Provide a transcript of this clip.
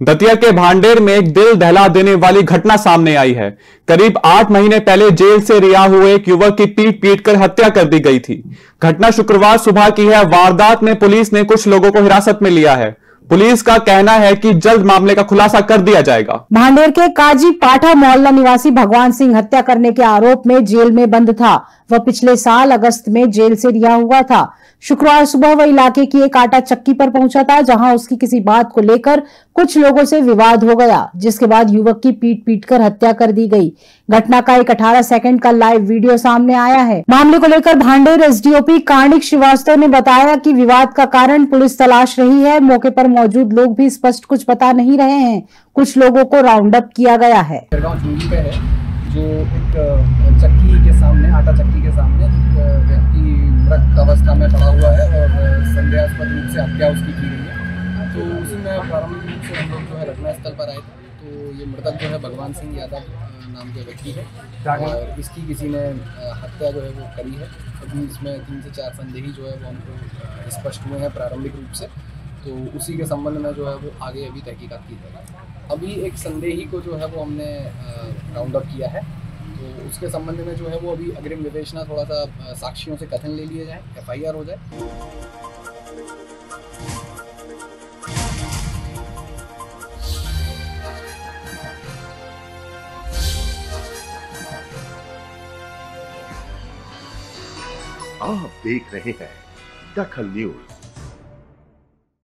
दतिया के भांडेर में एक दिल दहला देने वाली घटना सामने आई है। करीब आठ महीने पहले जेल से रिहा हुए एक युवक की पीट पीट कर हत्या कर दी गई थी। घटना शुक्रवार सुबह की है। वारदात में पुलिस ने कुछ लोगों को हिरासत में लिया है। पुलिस का कहना है कि जल्द मामले का खुलासा कर दिया जाएगा। भांडेर के काजी पाठा मोहल्ला निवासी भगवान सिंह हत्या करने के आरोप में जेल में बंद था। वह पिछले साल अगस्त में जेल से रिहा हुआ था। शुक्रवार सुबह वह इलाके की एक आटा चक्की पर पहुँचा था, जहाँ उसकी किसी बात को लेकर कुछ लोगों से विवाद हो गया, जिसके बाद युवक की पीट पीट कर हत्या कर दी गई। घटना का एक 18 सेकंड का लाइव वीडियो सामने आया है। मामले को लेकर भांडेर एसडीओपी कार्णिक श्रीवास्तव ने बताया कि विवाद का कारण पुलिस तलाश रही है, मौके पर मौजूद लोग भी स्पष्ट कुछ बता नहीं रहे हैं। कुछ लोगों को राउंड अप किया गया है। जो एक चक्की के सामने आटा हुआ है और संदेहास्पद रूप से हत्या उसकी की गई है। तो उसी में प्रारंभिक रूप से हम लोग जो है घटनास्थल पर आए थे। तो ये मृतक जो है भगवान सिंह यादव नाम के व्यक्ति है। और इसकी किसी ने हत्या जो है वो करी है। अभी इसमें तीन से चार संदेही जो है वो हमको स्पष्ट हुए हैं प्रारंभिक रूप से। तो उसी के संबंध में जो है वो आगे अभी तहकीकत की जाएगी। अभी एक संदेही को जो है वो हमने राउंड अप किया है। तो उसके संबंध में जो है वो अभी अग्रिम विवेचना थोड़ा सा साक्षियों से कथन ले लिए जाए, एफआईआर हो जाए। आप देख रहे हैं दखल न्यूज़।